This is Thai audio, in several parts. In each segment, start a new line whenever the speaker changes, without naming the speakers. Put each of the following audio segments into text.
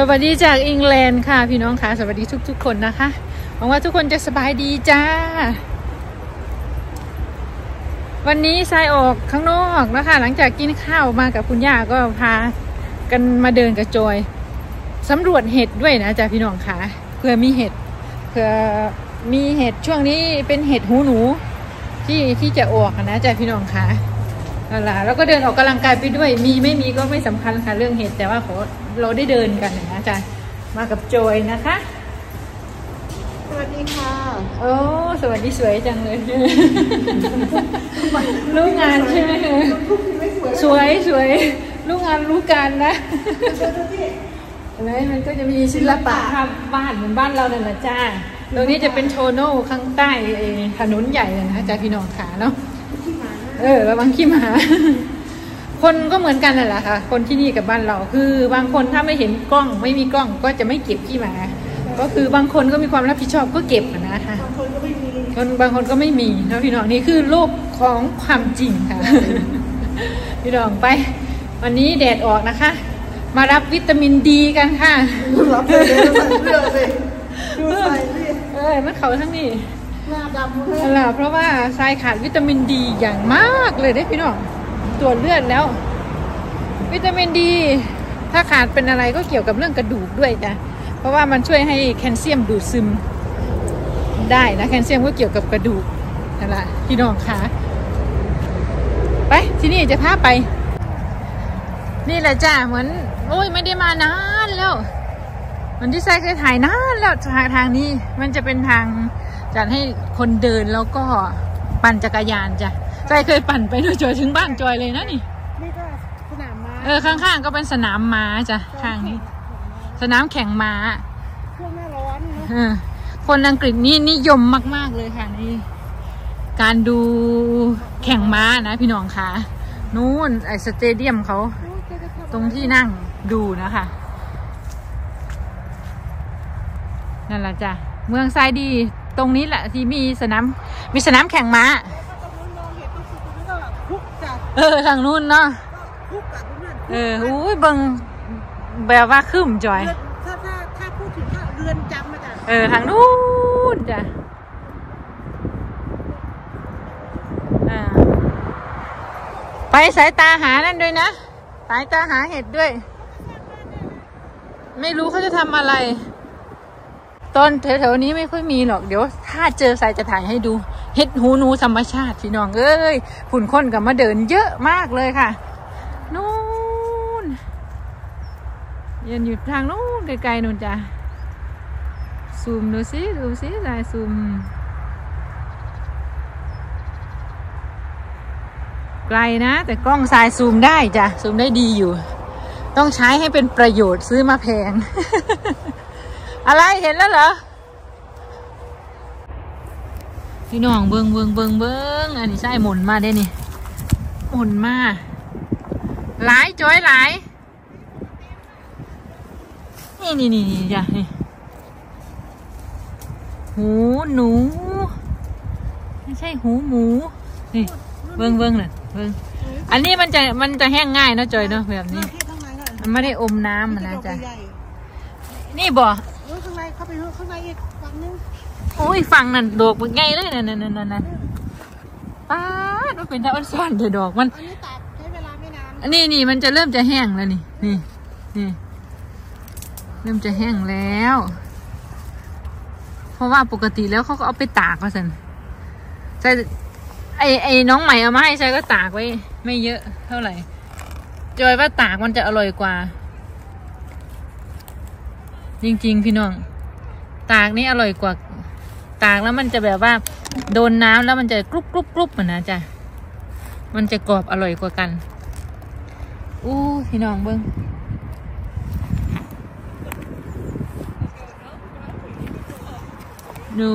สวัสดีจากอังกฤษค่ะพี่น้องค่ะ สวัสดีทุก ๆ คนนะคะหวังว่าทุกคนจะสบายดีจ้า วันนี้ทรายออกข้างนอกนะคะหลังจากกินข้าวมากับคุณย่าก็พากันมาเดินกระจอยสำรวจเห็ดด้วยนะจ๊ะพี่น้องค่ะเพื่อมีเห็ดเพื่อมีเห็ดช่วงนี้เป็นเห็ดหูหนูที่ที่จะออกนะจ๊ะพี่น้องค่ะ นั่นแหละแล้วก็เดินออกกำลังกายไปด้วย มีไม่มีก็ไม่สำคัญค่ะเรื่องเห็ดแต่ว่าขอเราได้เดินกันนะจ๊ะมากับโจยนะคะ
สวัสดีค่ะ
โอ้สวัสดีสวยจังเลยรู้งานใช่ไหม
ไม่สวย
สวยสวยรู้งานรู้การนะเห็นไหมมันก็จะมีศิลปะภาพบ้านเหมือนบ้านเราเนี่ยแหละจ้าตรงนี้จะเป็นโทโน่ข้างใต้ไอ้ถนนใหญ่เลยนะจ้าพี่น้องขาเนาะ เออระวังขี้หมา คนก็เหมือนกันนั่นแหละค่ะ คนที่นี่กับบ้านเราคือบางคนถ้าไม่เห็นกล้องไม่มีกล้องก็จะไม่เก็บขี้หมา ก็คือบางคนก็มีความรับผิดชอบก็เก็บอะนะคะ
บางคนก็ไม่มี
คนบางคนก็ไม่มีเนาะพี่น้องนี่คือโลกของความจริงค่ะ พี่น้องไป วันนี้แดดออกนะคะ มารับวิตามินดีกันค่ะ
รับเลยใส่เสื้อสิดูใส่สิ
เอ้ยมันเขาทั้งนี้
หน้าดำเลย
ล่ะเพราะว่าทรายขาดวิตามินดีอย่างมากเลยได้พี่น้องตรวจเลือดแล้ว วิตามินดี ถ้าขาดเป็นอะไรก็เกี่ยวกับเรื่องกระดูกด้วยจ้ะเพราะว่ามันช่วยให้แคลเซียมดูดซึมได้นะแคลเซียมก็เกี่ยวกับกระดูกนั่นแหละพี่น้องคะไปที่นี่จะพาไป นี่แหละจ้าเหมือน โอ้ยไม่ได้มานานแล้วเหมันที่ทรายเคยถ่ายนานแล้วทางทางนี้มันจะเป็นทาง จัดให้คนเดินแล้วก็ปั่นจักรยานจ้ะทรายเคยปั่นไปด้วยจอยถึงบ้านจอยเลยนะนี่
นี่ก็สนามม้า
เออข้างๆก็เป็นสนามม้าจ้ะข้างนี้ สนามแข่งม้า
ช่วงหน้าร้อนเนอะ
เออคนอังกฤษนี่นิยมมากๆเลยค่ะนี่การดูแข่งม้านะพี่น้องคะนู้นไอสเตเดียมเขา
โอ้ยแกจะทำ
ตรงที่นั่งดูนะคะนั่นแหละจ้ะเมืองทรายดี ตรงนี้แหละที่มีสนามมีสนามแข่งม้า
ตรงนู้นมองเห็นตรงสุดตรงนี้ก็แบบคุกจ้ะ
เออทางนู้นเนาะ
คุกกับเพื่อน
เอออุ้ยเบิงแบบว่าคืมจอย
เรือนถ้าถ้าถ้าพูดถึงว่าเรือนจำนะจ๊ะ
เออทางนู้นจ้ะอ่าไปสายตาหานั่นด้วยนะ สายตาหาเห็ดด้วย ไม่รู้เขาจะทำอะไร ต้นแถวๆนี้ไม่ค่อยมีหรอกเดี๋ยว ถ้าเจอสายจะถ่ายให้ดูเห็ดหูหนูธรรมชาติพี่น้องเอ้ยผุ่นคนกับมาเดินเยอะมากเลยค่ะนู่นยืนอยู่ทางนู้นไกลๆนู่นจ้ะซูมดูสิดูสิสายซูมไกลนะ แต่กล้องสายซูมได้จ้ะซูมได้ดีอยู่ ต้องใช้ให้เป็นประโยชน์ซื้อมาแพง อะไรเห็นแล้วเหรอพี่น้องเบิงเบิงเบิงเบิงอันนี้ใช่หมุนมาได้นี่หมุนมาหลายจ้อยหลายนี่นี่นี่นี่จ้ะนี่หูหนูไม่ใช่หูหมูนี่เบิงเบิงน่ะเบิงอันนี้มันจะมันจะแห้งง่ายเนอะจอยเนาะแบบนี้ มันไม่ได้อมน้ำนะจ๊ะนี่บ่
เออ ข้างในเข้าไปเถอะข้างในอีกฝั่งนึง
โอ้ยฟังนั่นดอกมันใหญ่เลยนั่นนั่นนั่นนั่นป้าดมันเป็นตาอันซ่อนเถอะดอกมัน
อันนี้ตัดใช้เวลาไม่นาน
อันนี้นี่มันจะเริ่มจะแห้งแล้วนี่นี่นี่เริ่มจะแห้งแล้ว เพราะว่าปกติแล้วเขาก็เอาไปตากก็สันใช่ไอไอน้องใหม่เอามาให้ใช่ก็ตากไว้ ไม่เยอะเท่าไหร่จอยว่าตากมันจะอร่อยกว่า จริง ๆ พี่น้อง ตากนี่อร่อยกว่า ตากแล้วมันจะแบบว่า โดนน้ำแล้วมันจะกรุบกรุบกรุบเหมือนนะจ๊ะมันจะกรอบอร่อยกว่ากันอู้พี่น้องเบิ้งดู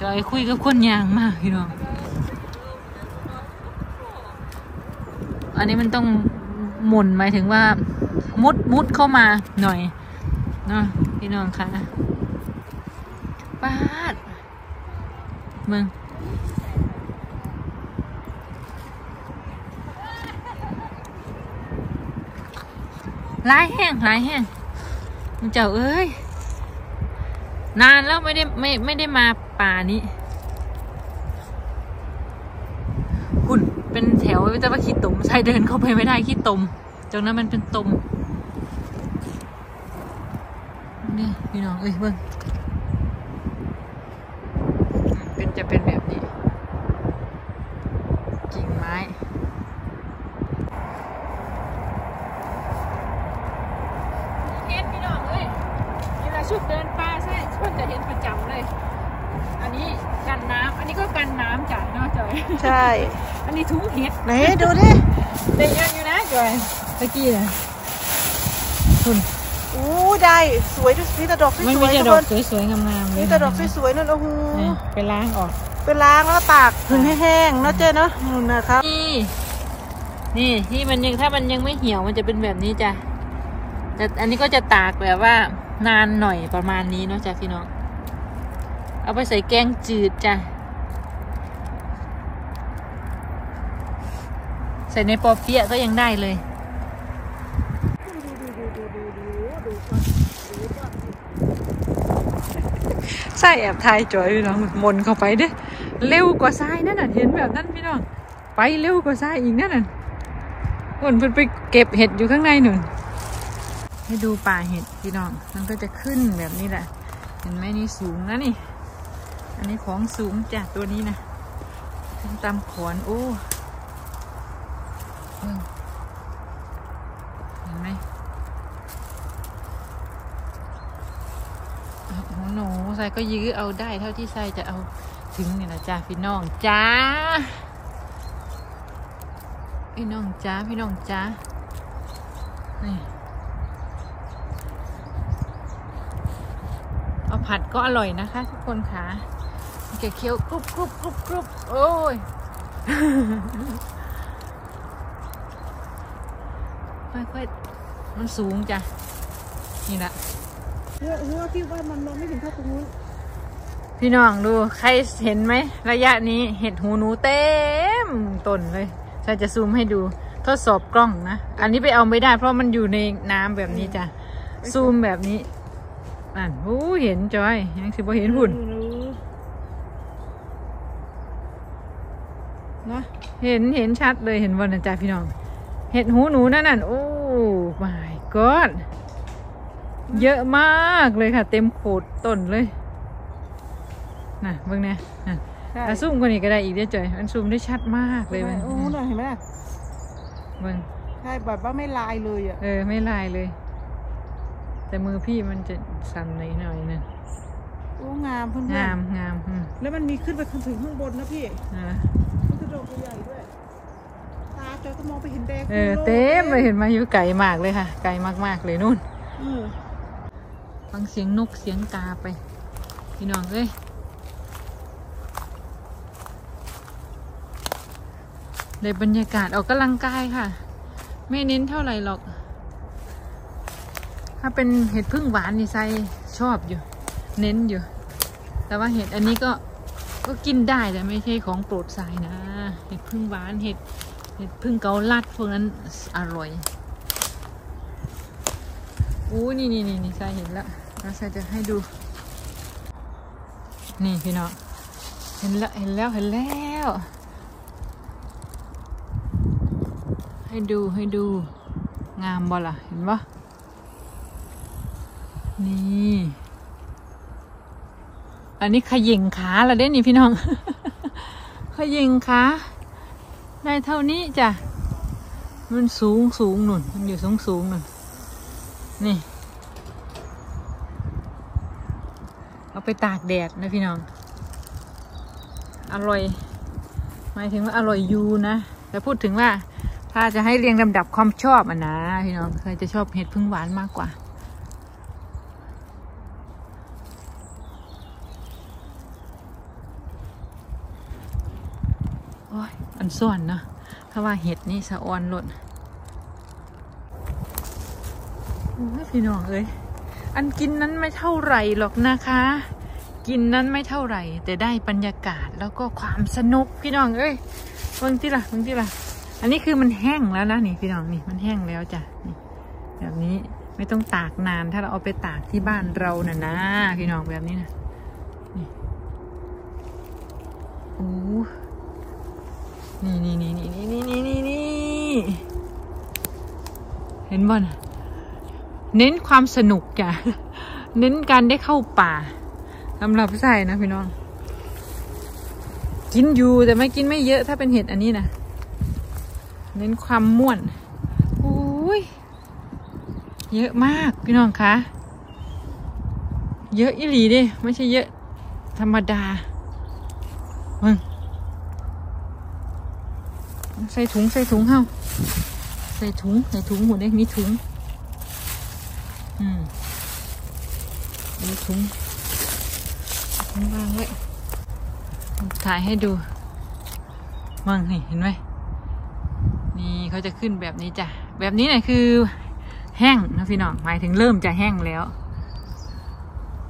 จอยคุยกับคนยางมากพี่น้อง อันนี้มันต้อง หมุนหมายถึงว่า มุดมุดเข้ามาหน่อยเนาะพี่น้องคะป้าดมืองลายแห้งลายแห้งมันเจ้าเอ้ย นานแล้วไม่ได้ไม่ไม่ได้มาป่านี้หุ่น เป็นแถวแต่ว่าขี้ตุ่มใช่เดินเข้าไปไม่ได้ขี้ตุ่มตรงนั้นมันเป็นตุ่มเนี่ยพี่น้องเอ้ยเบิ่งเป็นจะเป็นแบบนี้ กิ่งไม้เห็นพี่น้องเอ้ยเวลาชุดเดินป่าใช่ชวนจะเห็นประจำเลย อันนี้กันน้ำอันนี้ก็กันน้ำจ้ะเนาะ จอย
ใช่
อันนี้ถุงเห็ด
ไหนดูดิ
เด็กยังอยู่นะจอยตะกี้นะคุณ
อู้ได้สวยด้วยนี่แต่ดอกส
ไม่
ว
ไม่
ยๆ
ใช่
ทุก
ดอ
ค
ก
น
สวยๆงามๆเลย
นี่แต่ดอกสวยๆนั่นโอ้โห
นี่ไปล้างออก
ไปล้างแล้วตากถึงให้แห้งเนาะเจ๊เนาะนู่นนะครับ
นี่นี่ที่มันยังถ้ามันยังไม่เหี่ยวมันจะเป็นแบบนี้จ้ะแต่อันนี้ก็จะตากแบบว่านานหน่อยประมาณนี้เนาะจ้ะพี่น้องเอาไปใส่แกงจืดจ้ะ ส่ในปอเปี๊ยะก็ยังได้เลย ใส่แอบทายจอยพี่น้องมนเข้าไปเด้เร็วกว่าทรายนั่นน่ะเห็นแบบนั้นพี่น้อง ไปเร็วกว่าทรายอีกนั่นน่ะคนเพิ่นไปเก็บเห็ดอยู่ข้างในหนุนให้ดูป่าเห็ดพี่น้อง มันก็จะขึ้นแบบนี้แหละ เห็นไหมนี่สูงนะนี่ อันนี้ของสูงจ้ะตัวนี้นะตามขอนโอ้ เบิ่งเห็นไหมโอ้โหนูใส่ก็ยื้อเอาได้เท่าที่ใส่จะเอาถึงนี่นะจ้าพี่น้องจ้า พี่น้องจ้าพี่น้องจ้านี่เอาผัดก็อร่อยนะคะ ทุกคนค่ะแกเคี้ยวกรุบกรุบกรุบกรุบโอ้ย ค่อยๆมันสูงจ้ะ นี่แหละ
เฮ้ยเฮ้ยพี่ว่ามันมองไม่ถึงเท่าตรงนู้น
พี่น้องดูใครเห็นไหม ระยะนี้เห็ดหูหนูเต็มต้นเลยใช่จะซูมให้ดูทดสอบกล้องนะ อันนี้ไปเอาไม่ได้ เพราะมันอยู่ในน้ำแบบนี้จ้ะ ซูมแบบนี้อ่านโอ้เห็นจอยยังสิบ่เห็นหุ่น
เนาะ
เห็นเห็นชัดเลยเห็นวันนะจ๊ะพี่น้อง เห็ดหูหนูนั่นน่ะโอ้ my god เยอะมากเลยค่ะ เต็มโขดต้นเลยน่ะเบิ่งเนี่ยน่ะ
ใช่
อะซูมกว่านี้ก็ได้อีกเด้อจอยมันซูมได้ชัดมากเลย
ใช่
มัน
โอ้โหน่ะเห็นไหมล่ะ
เบิ่ง
ใช่แบบว่าไม่ลายเลยอะ
เออไม่ลายเลย แต่มือพี่มันจะสั่นหน่อยหน่อยๆนะ
โอ้งามเพื่อนๆ
งามงามอืม
แล้วมันมีขึ้นไปถึงข้างบนนะพี่
อะ
มันจะดอกใหญ่ๆด้วย ตาจอยก็มองไปเห็นแดง
เออเต็มเลยเห็นไหมอยู่ไกลมากเลยค่ะ ไกลมากๆเลยนู่น
เออ
ฟังเสียงนกเสียงกาไปพี่น้องเอ้ยได้บรรยากาศออกกำลังกายค่ะ ไม่เน้นเท่าไหร่หรอก ถ้าเป็นเห็ดพึ่งหวานนี่ใส่ชอบอยู่ เน้นอยู่ แต่ว่าเห็ดอันนี้ก็ก็กินได้แต่ไม่ใช่ของโปรดสายนะ เห็ดพึ่งหวานเห็ด เห็ดพึ่งเกาลัดพวกนั้นอร่อยอู้นี่นี่นี่นี่ใส่เห็นแล้วแล้วใส่จะให้ดู นี่พี่น้องเห็นแล้วเห็นแล้วเห็นแล้ว ให้ดูให้ดูงามบ่ล่ะ เห็นปะนี่ อันนี้ขยิงขาละเด้นี่พี่น้องขยิงขา ได้เท่านี้จ้ะ มันสูงสูงหนุนมันอยู่สูงสูงหนุนนี่ เอาไปตากแดดนะพี่น้อง อร่อย หมายถึงว่าอร่อยอยูนะ แต่พูดถึงว่าถ้าจะให้เรียงลำดับความชอบอะนะพี่น้อง ใครจะชอบเห็ดพึ่งหวานมากกว่า โันส่วนเนาะถ้าะว่าเห็ดนี่สะออนหล่นโอ้ยพี่น้องเอ้ยอันกินนั้นไม่เท่าไหร่หรอกนะคะ กินนั้นไม่เท่าไหร่ แต่ได้บรรยากาศแล้วก็ความสนุกพี่น้องเอ้ยบิ่งที่ละบิ่งที่ละอันนี้คือมันแห้งแล้วนะนี่พี่น้องนี่มันแห้งแล้วจ้ะนี่แบบนี้ไม่ต้องตากนานถ้าเราเอาไปตากที่บ้านเราน่ะนะพี่น้องแบบนี้นะนี่โอ้ นี่นี่นี่นี่นี่นี่นี่นี่เห็นบ่นเน้นความสนุกจ้ะเน้นการได้เข้าป่าสำหรับใส่นะพี่น้อง กินอยู่แต่ไม่กินไม่เยอะถ้าเป็นเห็ดอันนี้นะเน้นความม่วนอุ้ยเยอะมากพี่น้องคะเยอะอีหลีดิไม่ใช่เยอะธรรมดามึง ใส่ถุงใส่ถุงเฮ้าใส่ถุงใส่ถุงหมดเลยมีถุง อืมมีถุงถุงวางไว้ถ่ายให้ดูมังนี่เห็นไหมนี่เขาจะขึ้นแบบนี้จ้ะแบบนี้เนี่ยคือ แห้งนะพี่น้องหมายถึงเริ่มจะแห้งแล้ว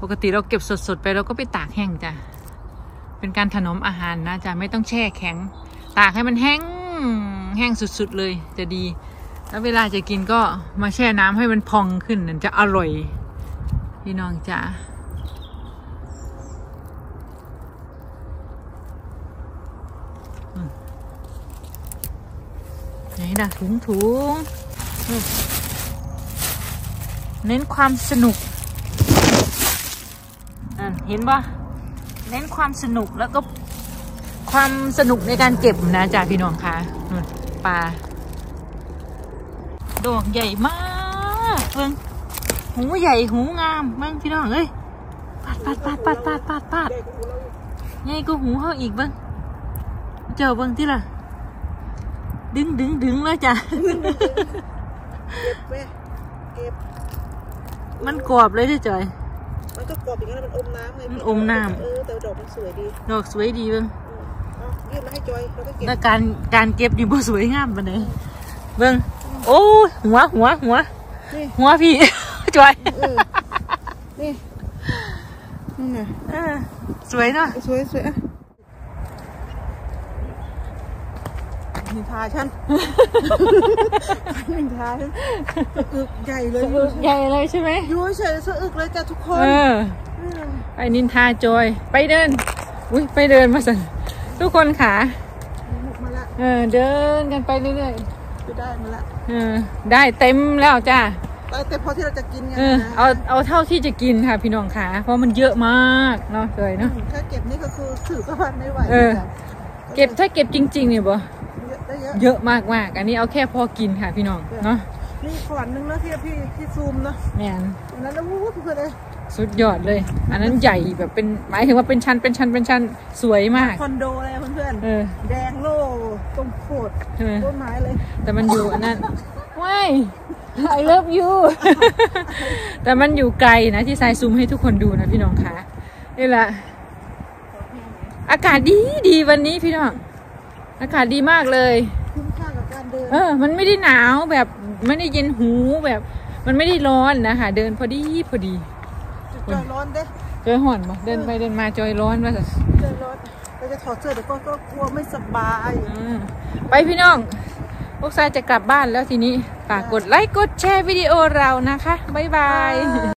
ปกติเราเก็บสดๆไปเราก็ไปตากแห้งจ้ะเป็นการถนอมอาหารนะจ้ะไม่ต้องแช่แข็ง ตากให้มันแห้ง แห้งสุดๆเลยจะดี แล้วเวลาจะกินก็มาแช่น้ำให้มันพองขึ้นนจะอร่อย พี่น้องจ้ะไหนล่ะถุงถุงเน้นความสนุกอะเห็นปะเน้นความสนุกแล้วก็ ความสนุกในการเก็บนะจากพี่น้องค่ะนู่นปลาดอกใหญ่มากเพิ่งหูใหญ่หูงามเบ้างพี่น้องเอ้ยปาดปาดปาดปาดปาดปาดปาดใหญ่ก็หูเขาอีกเบ้างเจอเบ้างที่ล่ะ ดึงดึงดึงแล้วจ้ะ
เก็บไหมเก็บ
มันกรอบเลยที่จอย
มันก็กรอบอย่างนั้นมันอมน้ำไง
มันอมน้ำ
เออแต่ดอกมันสวยดี
ดอกสวยดีเบิ้ง
เอา ยื่นมาให้จอยเราก็เก็บ
แล้วการการเก็บดีบ่สวยงามปานใดเบิ้งโอ้ยหัวหัวหัว
นี่
หัวพี่ จอย
เออนี่นี่ไง
เออสวยเนาะ
สวยสวยอะนินทาฉัน นินทาฉันสะอึกใหญ่เลย
ใหญ่เลยใช่ไหม
อยู่เฉยๆสะอึกเลยจ้ะทุกคน
เออ ไปนินทาจอย ไปเดิน อุ้ยไปเดินมาสั่น ทุกคนขา
มุกมาละ
เออเดินกันไปเรื่อย
ไปได้มาละ
ๆเออได้เต็มแล้วจ้า
แต่แต่พอที่เราจะกินไง
เออ
นะ
เอาเอาเท่าที่จะกินค่ะพี่น้องขาเพราะมันเยอะมากเนาะจอยเนาะ
ถ้าเก็บนี่ก็คือถือก็พันไม่ไหว
เออ
จ้ะ
เก็บถ้าเก็บจริงๆเนี่ยบ่
เยอะได้เยอะ
เยอะมากมากๆอันนี้เอาแค่พอกินค่ะพี่น้องเนาะ
นี่ขวานนึงนะที่พี่ที่ซูมเนาะ
แมน
อันนั้นแล้ววู้เพื่อนเลย
สุดยอดเลย อันนั้นใหญ่แบบเป็นหมายถึงว่าเป็นชั้นเป็นชั้นเป็นชั้นสวยมาก
คอนโดอะไรเพื่อน
เออ
ๆ แดงโล่ตรงโขด
ใช่ไหม
ต้นไม้เลย
แต่มันอยู่อันนั้นว้าย I love you แต่มันอยู่ไกลนะที่สายซูมให้ทุกคนดูนะพี่น้องคะนี่แหละ อากาศดีดีวันนี้พี่น้อง อากาศดีมากเลย
คุ้มค่ากับการเดิน
เออ มันไม่ได้หนาวแบบไม่ได้เย็นหูแบบ มันไม่ได้ร้อนนะคะ เดินพอดีพอดี
จุดจอย ร้อนเด้
จอยห่อนบ่เดินไปเดินมาจอยร้อนว่าสัน
จอยร้อนเราจะถอดเสื้อเดี๋ยวก็ก็กลัวไม่สบาย
อืมไปพี่น้อง พวกซายจะกลับบ้านแล้วทีนี้ฝากกดไลค์กดแชร์วิดีโอเรานะคะ บ๊ายบาย